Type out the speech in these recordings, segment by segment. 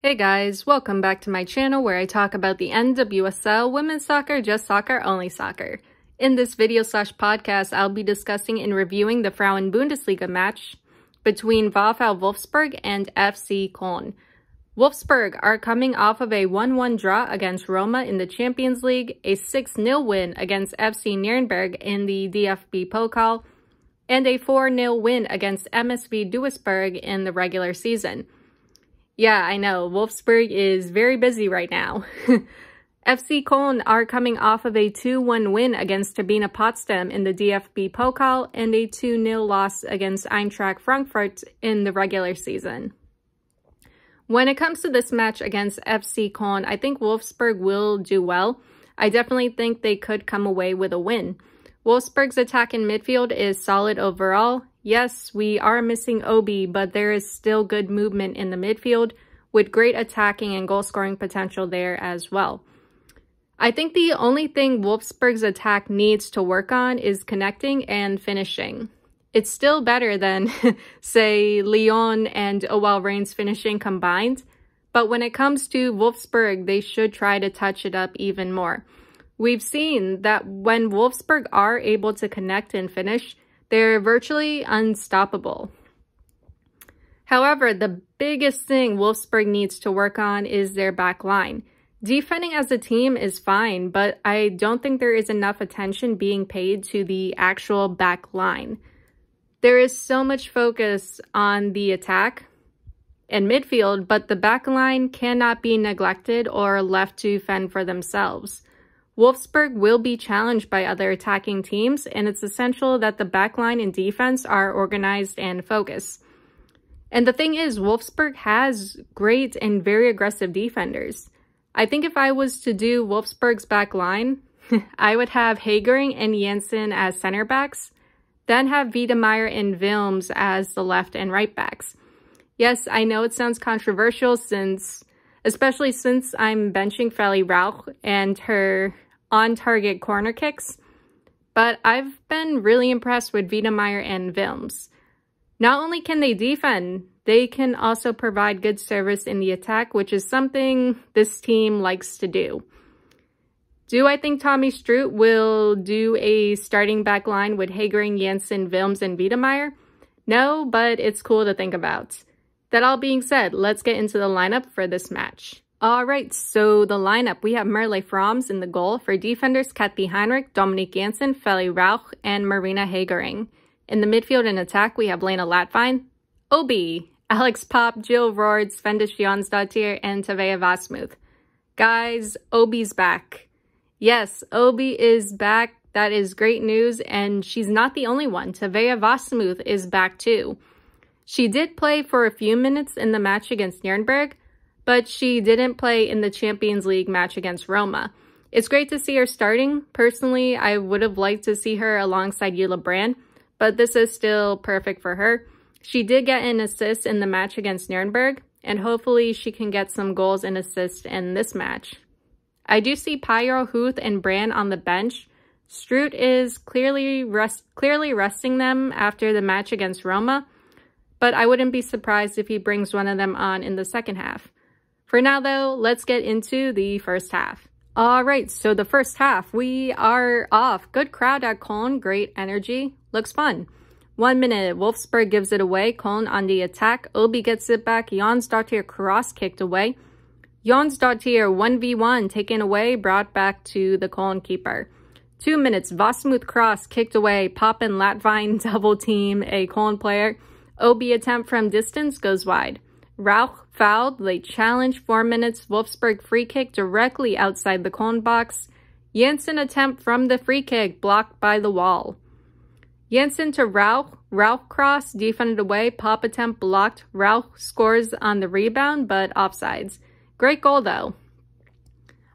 Hey guys, welcome back to my channel where I talk about the NWSL, women's soccer, just soccer, only soccer. In this video slash podcast, I'll be discussing and reviewing the Frauen Bundesliga match between VfL Wolfsburg and FC Köln. Wolfsburg are coming off of a 1-1 draw against Roma in the Champions League, a 6-0 win against FC Nuremberg in the DFB Pokal, and a 4-0 win against MSV Duisburg in the regular season. Yeah, I know. Wolfsburg is very busy right now. FC Köln are coming off of a 2-1 win against Turbine Potsdam in the DFB Pokal and a 2-0 loss against Eintracht Frankfurt in the regular season. When it comes to this match against FC Köln, I think Wolfsburg will do well. I definitely think they could come away with a win. Wolfsburg's attack in midfield is solid overall. Yes, we are missing Obi, but there is still good movement in the midfield with great attacking and goal scoring potential there as well. I think the only thing Wolfsburg's attack needs to work on is connecting and finishing. It's still better than, say, Lyon and OL Reign's finishing combined, but when it comes to Wolfsburg, they should try to touch it up even more. We've seen that when Wolfsburg are able to connect and finish, they're virtually unstoppable. However, the biggest thing Wolfsburg needs to work on is their back line. Defending as a team is fine, but I don't think there is enough attention being paid to the actual back line. There is so much focus on the attack and midfield, but the back line cannot be neglected or left to fend for themselves. Wolfsburg will be challenged by other attacking teams, and it's essential that the backline and defense are organized and focused. And the thing is, Wolfsburg has great and very aggressive defenders. I think if I was to do Wolfsburg's back line, I would have Hegering and Jensen as center backs, then have Wiedemeyer and Wilms as the left and right backs. Yes, I know it sounds controversial since, especially since I'm benching Feli Rauch and her on-target corner kicks, but I've been really impressed with Wiedemeyer and Wilms. Not only can they defend, they can also provide good service in the attack, which is something this team likes to do. Do I think Tommy Stroot will do a starting back line with Hegering, Jensen, Wilms, and Wiedemeyer? No, but it's cool to think about. That all being said, let's get into the lineup for this match. All right, so the lineup, we have Merle Frohms in the goal. For defenders, Kathy Hendrich, Dominique Janssen, Feli Rauch, and Marina Hegering. In the midfield and attack, we have Lena Lattwein, Obi, Alex Popp, Jill Roord, Sveindis Jonsdottir, and Tabea Wassmuth. Guys, Obi's back. Yes, Obi is back. That is great news, and she's not the only one. Tabea Wassmuth is back too. She did play for a few minutes in the match against Nuremberg, but she didn't play in the Champions League match against Roma. It's great to see her starting. Personally, I would have liked to see her alongside Jule Brand, but this is still perfect for her. She did get an assist in the match against Nuremberg, and hopefully she can get some goals and assists in this match. I do see Pajor, Huth, and Brand on the bench. Stroot is clearly rest clearly resting them after the match against Roma, but I wouldn't be surprised if he brings one of them on in the second half. For now, though, let's get into the first half. All right, so the first half, we are off. Good crowd at Köln, great energy, looks fun. One minute, Wolfsburg gives it away, Köln on the attack, Obi gets it back, Jonsdottir cross kicked away. Jonsdottir 1v1 taken away, brought back to the Köln keeper. Two minutes, Wassmuth cross kicked away, Popp and Lattwein double team a Köln player. Obi attempt from distance goes wide. Rauch fouled, late challenge, 4 minutes, Wolfsburg free kick directly outside the cone box. Janssen attempt from the free kick, blocked by the wall. Janssen to Rauch, Rauch cross, defended away, Popp attempt blocked, Rauch scores on the rebound, but offsides. Great goal though.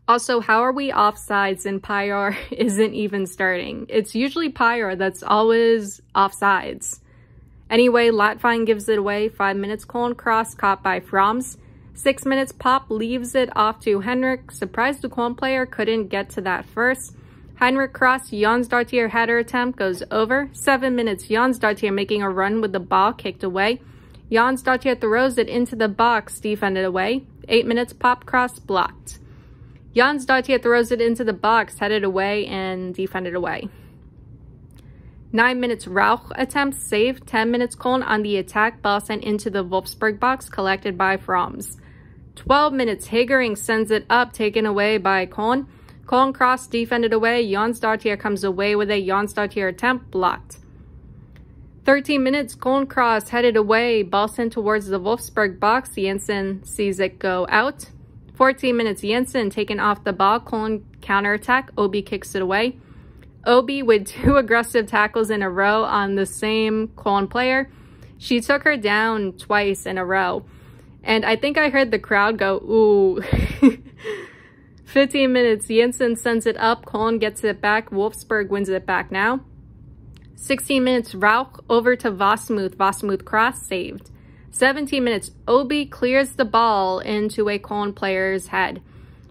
Also, how are we offsides and Pajor isn't even starting? It's usually Pajor that's always offsides. Anyway, Lattwein gives it away. Five minutes, Köln cross caught by Frohms. Six minutes, Popp leaves it off to Hendrich. Surprised the Köln player couldn't get to that first. Hendrich cross, Jonsdottir header attempt goes over. Seven minutes, Jonsdottir making a run with the ball kicked away. Jonsdottir throws it into the box, defended away. 8 minutes, Popp cross blocked. Jonsdottir throws it into the box, headed away, and defended away. 9 minutes Rauch attempt, save. 10 minutes Köln on the attack, ball sent into the Wolfsburg box, collected by Frohms. 12 minutes Hegering sends it up, taken away by Köln. Köln cross defended away. Jonsdottir comes away with a Jonsdottir attempt, blocked. 13 minutes, Köln cross headed away, ball sent towards the Wolfsburg box. Janssen sees it go out. 14 minutes, Janssen taken off the ball. Köln counterattack. Obi kicks it away. Obi with two aggressive tackles in a row on the same Köln player. She took her down twice in a row. And I think I heard the crowd go, ooh. 15 minutes, Janssen sends it up. Köln gets it back. Wolfsburg wins it back now. 16 minutes, Rauch over to Wassmuth. Wassmuth cross saved. 17 minutes, Obi clears the ball into a Köln player's head.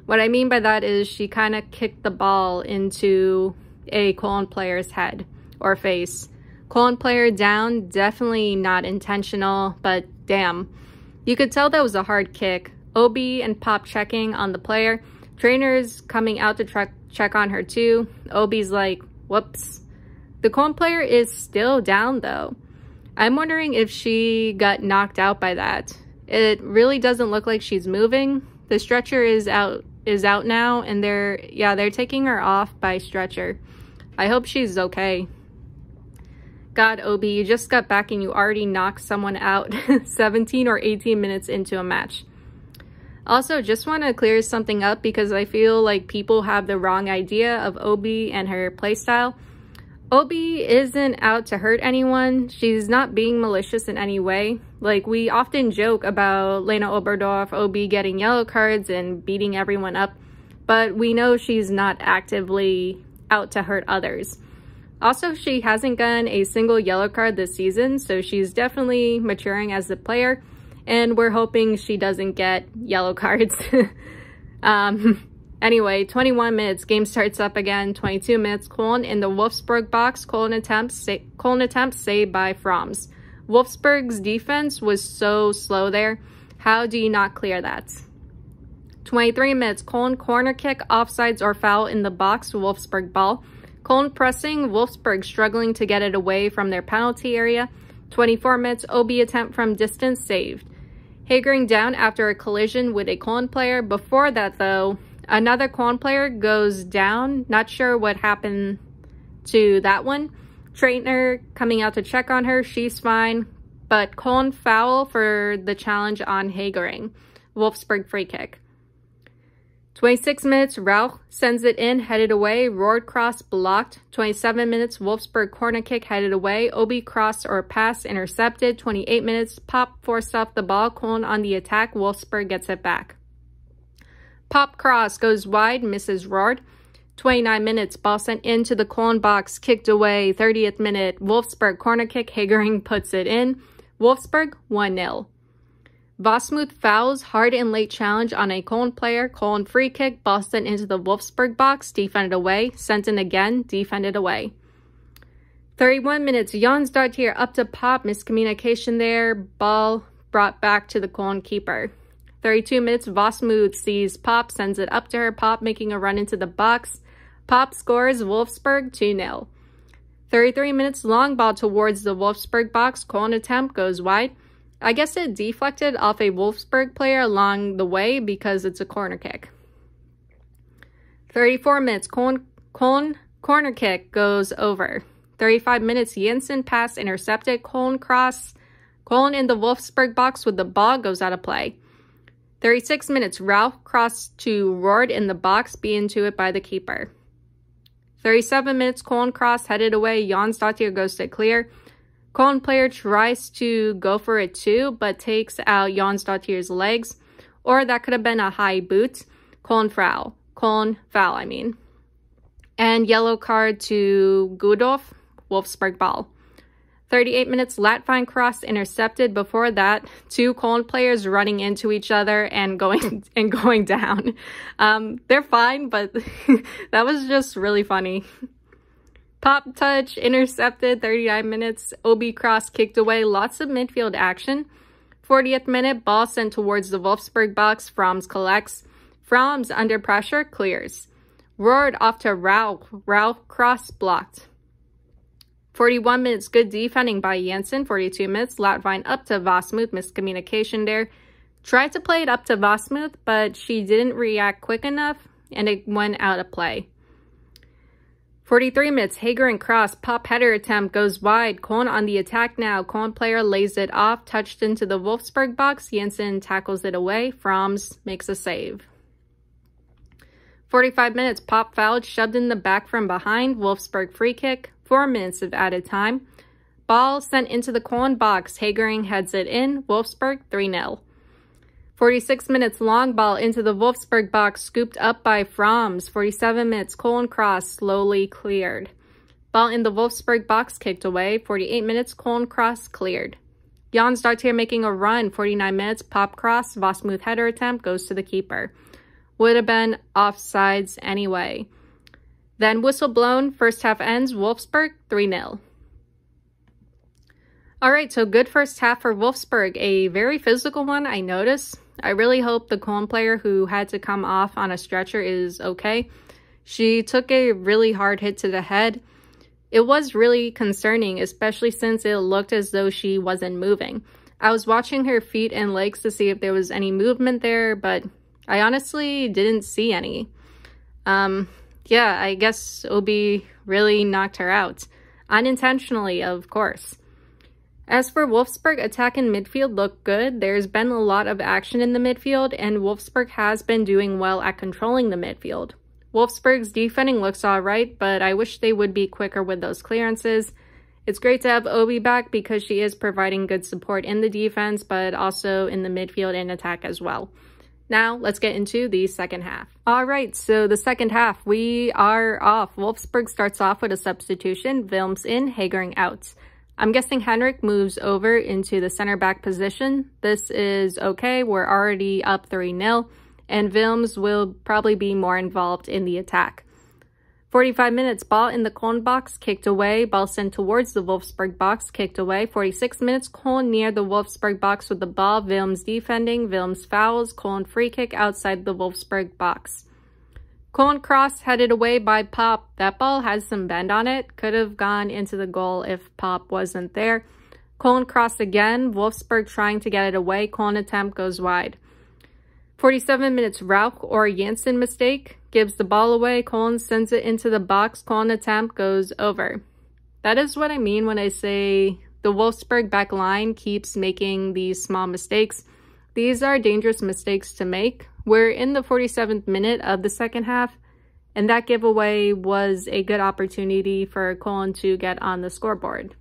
What I mean by that is she kind of kicked the ball into a Köln player's head or face. Köln player down, definitely not intentional, but damn. You could tell that was a hard kick. Obi and Popp checking on the player. Trainers coming out to check on her too. Obi's like, whoops. The Köln player is still down though. I'm wondering if she got knocked out by that. It really doesn't look like she's moving. The stretcher is out is out now and they're yeah, they're taking her off by stretcher. I hope she's okay. God, Obi, you just got back and you already knocked someone out 17 or 18 minutes into a match. Also, just want to clear something up because I feel like people have the wrong idea of Obi and her playstyle. Obi isn't out to hurt anyone. She's not being malicious in any way. Like, we often joke about Lena Oberdorf, Obi getting yellow cards and beating everyone up, but we know she's not actively out to hurt others. Also, she hasn't gotten a single yellow card this season, so she's definitely maturing as a player and we're hoping she doesn't get yellow cards. um, anyway, 21 minutes, game starts up again, 22 minutes, Köln in the Wolfsburg box, Köln attempts, Köln attempts saved by Frohms. Wolfsburg's defense was so slow there. How do you not clear that? 23 minutes, Köln corner kick, offsides or foul in the box, Wolfsburg ball. Köln pressing, Wolfsburg struggling to get it away from their penalty area. 24 minutes, Obi attempt from distance saved. Hegering down after a collision with a Köln player. Before that, though, another Köln player goes down. Not sure what happened to that one. Trainer coming out to check on her. She's fine. But Köln foul for the challenge on Hegering. Wolfsburg free kick. 26 minutes, Rauch sends it in, headed away. Roord cross blocked. 27 minutes, Wolfsburg corner kick headed away. Obi cross or pass intercepted. 28 minutes, Popp forced off the ball. Köln on the attack. Wolfsburg gets it back. Popp cross goes wide, misses Roord. 29 minutes, ball sent into the Köln box, kicked away. 30th minute, Wolfsburg corner kick. Hegering puts it in. Wolfsburg 1-0. Wassmuth fouls hard and late challenge on a Köln player. Köln free kick. Boston into the Wolfsburg box. Defended away. Sent in again. Defended away. 31 minutes. Jonsdottir up to Popp. Miscommunication there. Ball brought back to the Köln keeper. 32 minutes. Wassmuth sees Popp. Sends it up to her. Popp making a run into the box. Popp scores. Wolfsburg 2-0. 33 minutes. Long ball towards the Wolfsburg box. Köln attempt goes wide. I guess it deflected off a Wolfsburg player along the way because it's a corner kick. 34 minutes, Köln corner kick goes over. 35 minutes, Janssen pass intercepted, Köln cross. Köln in the Wolfsburg box with the ball goes out of play. 36 minutes, Ralph cross to Roord in the box, being to it by the keeper. 37 minutes, Köln cross headed away, Jonsdottir goes to clear. Köln player tries to go for it too, but takes out Jonsdottir's legs. Or that could have been a high boot. Köln foul. Köln foul, I mean. And yellow card to Gudolf, Wolfsburg ball. 38 minutes, Lattwein cross intercepted. Before that, two Köln players running into each other and going and going down. Um, they're fine, but that was just really funny. Popp touch, intercepted, 39 minutes. Obi cross kicked away. Lots of midfield action. 40th minute, ball sent towards the Wolfsburg box. Frohms collects. Frohms, under pressure, clears. Roord off to Rauch. Rauch cross blocked. 41 minutes, good defending by Janssen. 42 minutes, Lattwein up to Wassmuth. Miscommunication there. Tried to play it up to Wassmuth, but she didn't react quick enough, and it went out of play. 43 minutes, Hegering Cross. Popp header attempt goes wide. Köln on the attack now. Köln player lays it off, touched into the Wolfsburg box. Janssen tackles it away. Frohms makes a save. 45 minutes, Pop fouled, shoved in the back from behind. Wolfsburg free kick. Four minutes of added time. Ball sent into the Köln box. Hegering heads it in. Wolfsburg 3-0. 46 minutes long ball into the Wolfsburg box, scooped up by Frohms. 47 minutes, Köln cross, slowly cleared. Ball in the Wolfsburg box kicked away. 48 minutes, Köln cross cleared. Jan starts here making a run. 49 minutes, Popp cross, Wassmuth header attempt goes to the keeper. Would have been offsides anyway. Then whistle blown, first half ends, Wolfsburg 3-0. All right, so good first half for Wolfsburg. A very physical one, I notice. I really hope the Köln player who had to come off on a stretcher is okay. She took a really hard hit to the head. It was really concerning, especially since it looked as though she wasn't moving. I was watching her feet and legs to see if there was any movement there, but I honestly didn't see any. Um, yeah, I guess Obi really knocked her out. Unintentionally, of course. As for Wolfsburg, attack in midfield look good. There's been a lot of action in the midfield, and Wolfsburg has been doing well at controlling the midfield. Wolfsburg's defending looks alright, but I wish they would be quicker with those clearances. It's great to have Obi back because she is providing good support in the defense, but also in the midfield and attack as well. Now, let's get into the second half. All right, so the second half, we are off. Wolfsburg starts off with a substitution, Wilms in, Hegering out. I'm guessing Hendrich moves over into the center back position. This is okay. We're already up 3-0, and Wilms will probably be more involved in the attack. 45 minutes, ball in the Köln box, kicked away. Ball sent towards the Wolfsburg box, kicked away. 46 minutes, Köln near the Wolfsburg box with the ball. Wilms defending. Wilms fouls. Köln free kick outside the Wolfsburg box. Köln cross headed away by Popp. That ball has some bend on it. Could have gone into the goal if Popp wasn't there. Köln cross again. Wolfsburg trying to get it away. Köln attempt goes wide. 47 minutes Rauch or Janssen mistake. Gives the ball away. Köln sends it into the box. Köln attempt goes over. That is what I mean when I say the Wolfsburg back line keeps making these small mistakes. These are dangerous mistakes to make. We're in the 47th minute of the second half, and that giveaway was a good opportunity for Köln to get on the scoreboard.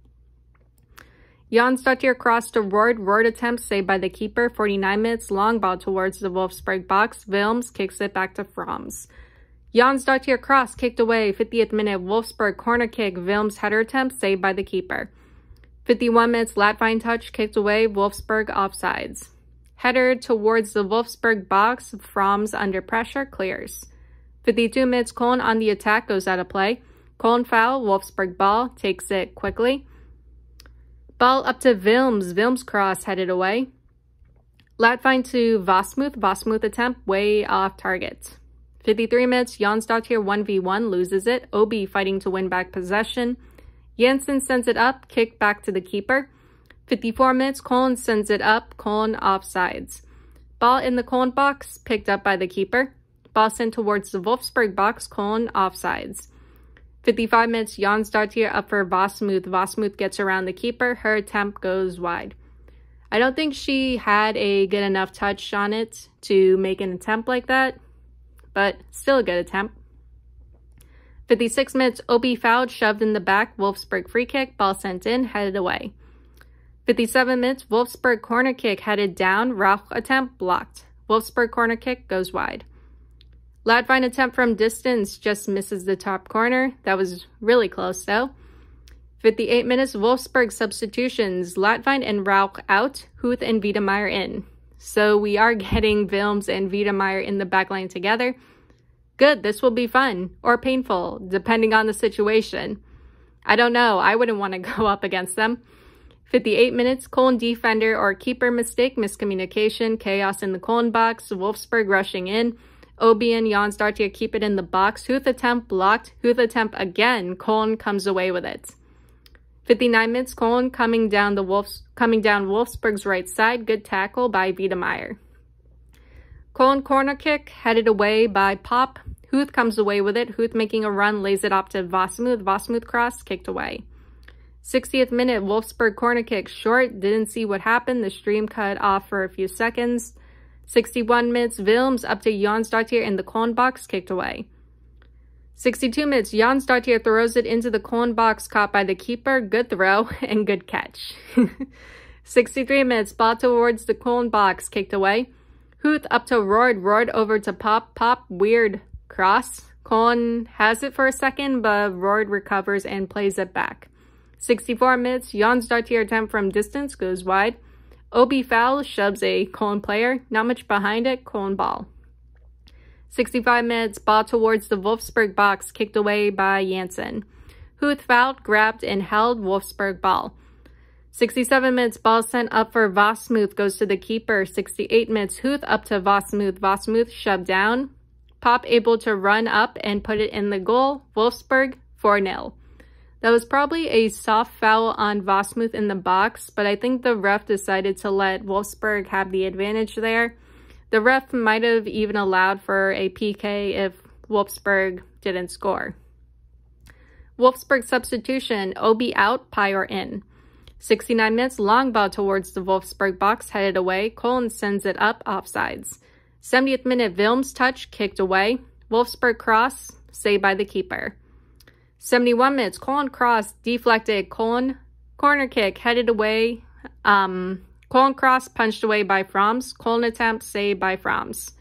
Jonsdottir crossed to Roord. Roord attempt saved by the keeper. 49 minutes. Long ball towards the Wolfsburg box. Wilms kicks it back to Frohms. Jonsdottir cross kicked away. 50th minute. Wolfsburg corner kick. Wilms header attempt saved by the keeper. 51 minutes. Lattwein touch kicked away. Wolfsburg offsides. Header towards the Wolfsburg box. Frohms under pressure clears. 52 minutes. Köln on the attack goes out of play. Köln foul. Wolfsburg ball. Takes it quickly. Ball up to Wilms. Wilms cross headed away. Lattwein to Wassmuth. Wassmuth attempt way off target. 53 minutes. Jan here 1v1 loses it. Obi fighting to win back possession. Janssen sends it up. Kick back to the keeper. 54 minutes, Köln sends it up, Köln offsides. Ball in the Köln box, picked up by the keeper. Ball sent towards the Wolfsburg box, Köln offsides. 55 minutes, Jan here up for Wassmuth. Wassmuth gets around the keeper. Her attempt goes wide. I don't think she had a good enough touch on it to make an attempt like that, but still a good attempt. 56 minutes, Obi fouled, shoved in the back, Wolfsburg free kick, ball sent in, headed away. 57 minutes, Wolfsburg corner kick headed down, Rauch attempt blocked. Wolfsburg corner kick goes wide. Lattwein attempt from distance just misses the top corner. That was really close though. 58 minutes, Wolfsburg substitutions. Lattwein and Rauch out, Huth and Wiedemeyer in. So we are getting Wilms and Wiedemeyer in the backline together. Good, this will be fun or painful, depending on the situation. I don't know. I wouldn't want to go up against them. 58 minutes, Köln defender or keeper mistake, miscommunication, chaos in the Köln box, Wolfsburg rushing in, Obian, Jonsdottir keep it in the box, Huth attempt blocked, Huth attempt again, Köln comes away with it. 59 minutes, Köln coming down the Wolfs coming down Wolfsburg's right side, good tackle by Wiedemeyer. Köln corner kick, headed away by Popp, Huth comes away with it, Huth making a run, lays it up to Wassmuth, Wassmuth cross, kicked away. 60th minute, Wolfsburg corner kick short. Didn't see what happened. The stream cut off for a few seconds. 61 minutes, Wilms up to Jonsdottir in the Köln box, kicked away. 62 minutes, Jonsdottir throws it into the Köln box, caught by the keeper. Good throw and good catch. 63 minutes, ball towards the Köln box, kicked away. Huth up to Roord, Roord over to Popp, Popp, weird cross. Köln has it for a second, but Roord recovers and plays it back. 64 minutes, Jonsdottir attempt from distance goes wide. Obi foul shoves a Köln player. Not much behind it, Köln ball. 65 minutes, ball towards the Wolfsburg box, kicked away by Janssen. Huth fouled, grabbed, and held Wolfsburg ball. 67 minutes, ball sent up for Wassmuth, goes to the keeper. 68 minutes, Huth up to Wassmuth. Wassmuth shoved down. Popp able to run up and put it in the goal. Wolfsburg 4-0. That was probably a soft foul on Wassmuth in the box, but I think the ref decided to let Wolfsburg have the advantage there. The ref might have even allowed for a PK if Wolfsburg didn't score. Wolfsburg substitution, Obi out, Pajor in. 69 minutes, long ball towards the Wolfsburg box, headed away. Köln sends it up, offsides. 70th minute, Wilms touch, kicked away. Wolfsburg cross, saved by the keeper. 71 minutes, Köln cross, deflected, Köln corner kick, headed away. Um, Köln cross, punched away by Frohms. Köln attempt, saved by Frohms.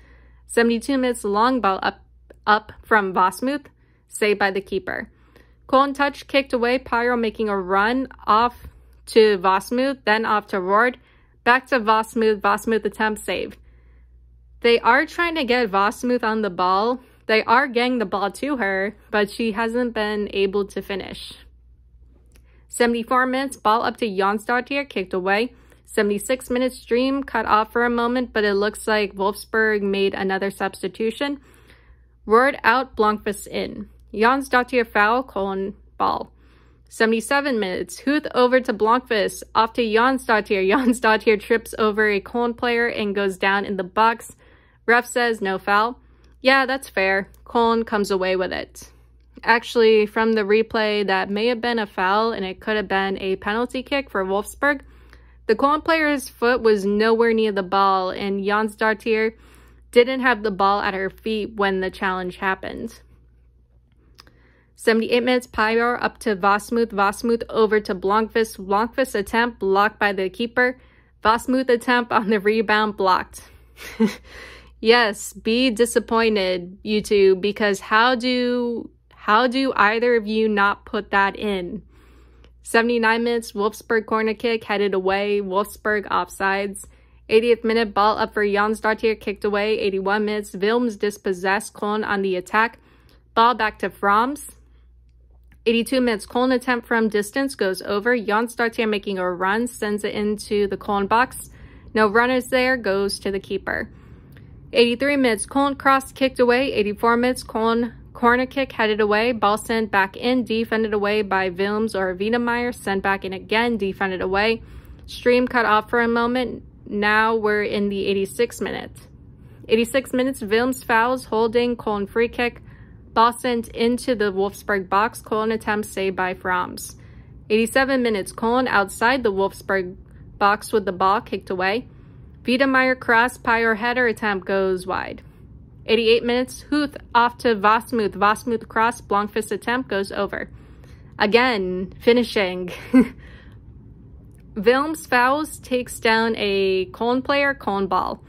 72 minutes, long ball up, up from Wassmuth, saved by the keeper. Köln touch, kicked away, Pajor making a run off to Wassmuth, then off to Roord. Back to Wassmuth, Wassmuth attempt, saved. They are trying to get Wassmuth on the ball, they are getting the ball to her, but she hasn't been able to finish. 74 minutes, ball up to Jonsdottir, kicked away. 76 minutes, stream cut off for a moment, but it looks like Wolfsburg made another substitution. Roord out, Blomqvist in. Jonsdottir foul, Köln ball. 77 minutes, Huth over to Blomqvist, off to Jonsdottir. Jonsdottir trips over a Köln player and goes down in the box. Ref says no foul. Yeah, that's fair. Köln comes away with it. Actually, from the replay, that may have been a foul and it could have been a penalty kick for Wolfsburg. The Köln player's foot was nowhere near the ball and Jonsdottir didn't have the ball at her feet when the challenge happened. 78 minutes, Pajor up to Wassmuth, Wassmuth over to Blomqvist, Blomqvist attempt blocked by the keeper, Wassmuth attempt on the rebound blocked. Yes, be disappointed, you two, because how do how do either of you not put that in? 79 minutes, Wolfsburg corner kick headed away, Wolfsburg offsides. 80th minute, ball up for Jonsdottir, kicked away. 81 minutes, Wilms dispossessed Köln on the attack. Ball back to Frohms. 82 minutes, Köln attempt from distance goes over. Jonsdottir making a run, sends it into the Köln box. No runners there, goes to the keeper. 83 minutes, Köln cross kicked away. 84 minutes, Köln corner kick headed away. Ball sent back in, defended away by Wilms or Wiedemeyer. Sent back in again, defended away. Stream cut off for a moment. Now we're in the 86 minutes. 86 minutes, Wilms fouls, holding, Köln free kick. Ball sent into the Wolfsburg box. Köln attempt saved by Frohms. 87 minutes, Köln outside the Wolfsburg box with the ball kicked away. Wiedemeyer cross Pajor header attempt goes wide. 88 minutes, Huth off to Wassmuth. Wassmuth cross, Blomqvist attempt goes over. Again, finishing. Wilms fouls, takes down a Köln player, Köln ball.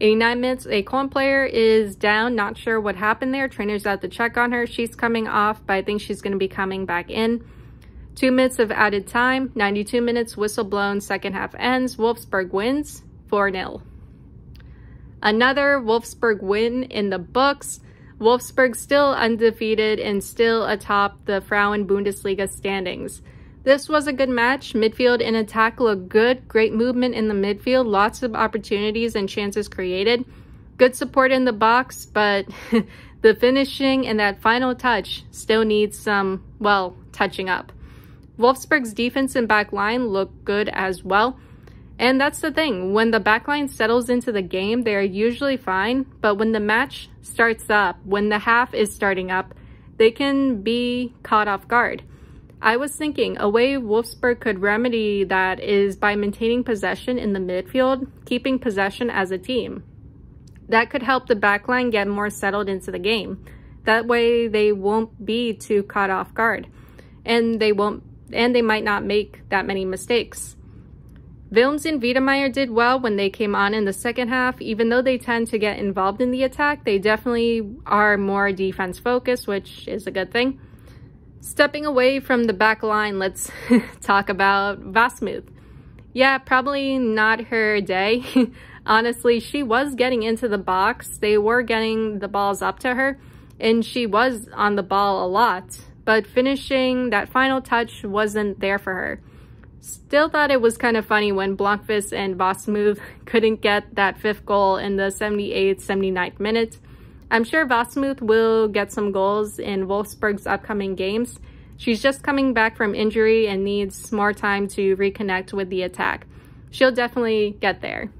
89 minutes, a Köln player is down, not sure what happened there. Trainer's out to check on her. She's coming off, but I think she's going to be coming back in. Two minutes of added time, 92 minutes, whistle blown, second half ends. Wolfsburg wins. 4-0. Another Wolfsburg win in the books. Wolfsburg still undefeated and still atop the Frauen Bundesliga standings. This was a good match. Midfield and attack looked good. Great movement in the midfield. Lots of opportunities and chances created. Good support in the box, but the finishing and that final touch still needs some, well, touching up. Wolfsburg's defense and back line look good as well. And that's the thing, when the backline settles into the game, they are usually fine, but when the match starts up, when the half is starting up, they can be caught off guard. I was thinking a way Wolfsburg could remedy that is by maintaining possession in the midfield, keeping possession as a team. That could help the backline get more settled into the game. That way they won't be too caught off guard and they won't and they might not make that many mistakes. Wilms and Wiedemeyer did well when they came on in the second half. Even though they tend to get involved in the attack, they definitely are more defense focused, which is a good thing. Stepping away from the back line, let's talk about Wassmuth. Yeah, probably not her day. Honestly, she was getting into the box. They were getting the balls up to her, and she was on the ball a lot. But finishing that final touch wasn't there for her. Still thought it was kind of funny when Blomqvist and Wassmuth couldn't get that fifth goal in the 78th, 79th minute. I'm sure Wassmuth will get some goals in Wolfsburg's upcoming games. She's just coming back from injury and needs more time to reconnect with the attack. She'll definitely get there.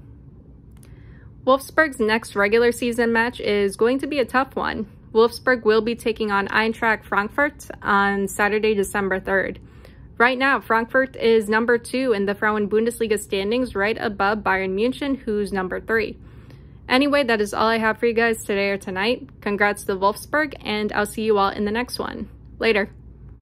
Wolfsburg's next regular season match is going to be a tough one. Wolfsburg will be taking on Eintracht Frankfurt on Saturday, December 3rd. Right now, Frankfurt is number two in the Frauen Bundesliga standings, right above Bayern München, who's number three. Anyway, that is all I have for you guys today or tonight. Congrats to Wolfsburg, and I'll see you all in the next one. Later.